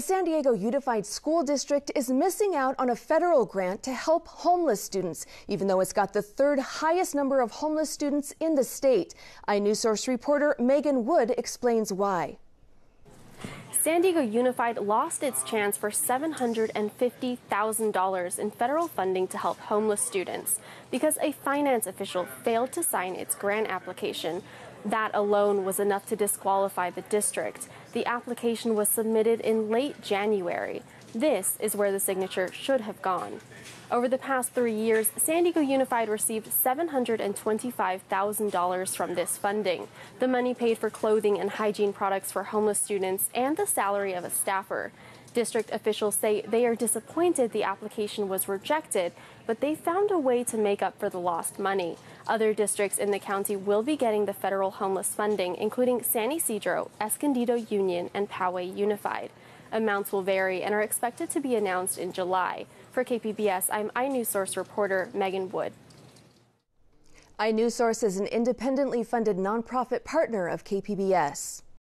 The San Diego Unified School District is missing out on a federal grant to help homeless students, even though it's got the third highest number of homeless students in the state. iNewsSource reporter Megan Wood explains why. San Diego Unified lost its chance for $750,000 in federal funding to help homeless students because a finance official failed to sign its grant application. That alone was enough to disqualify the district. The application was submitted in late January. This is where the signature should have gone. Over the past three years, San Diego Unified received $725,000 from this funding. The money paid for clothing and hygiene products for homeless students and the salary of a staffer. District officials say they are disappointed the application was rejected, but they found a way to make up for the lost money. Other districts in the county will be getting the federal homeless funding, including San Ysidro, Escondido Union, and Poway Unified. Amounts will vary and are expected to be announced in July. For KPBS, I'm iNewsSource reporter Megan Wood. iNewsSource is an independently funded nonprofit partner of KPBS.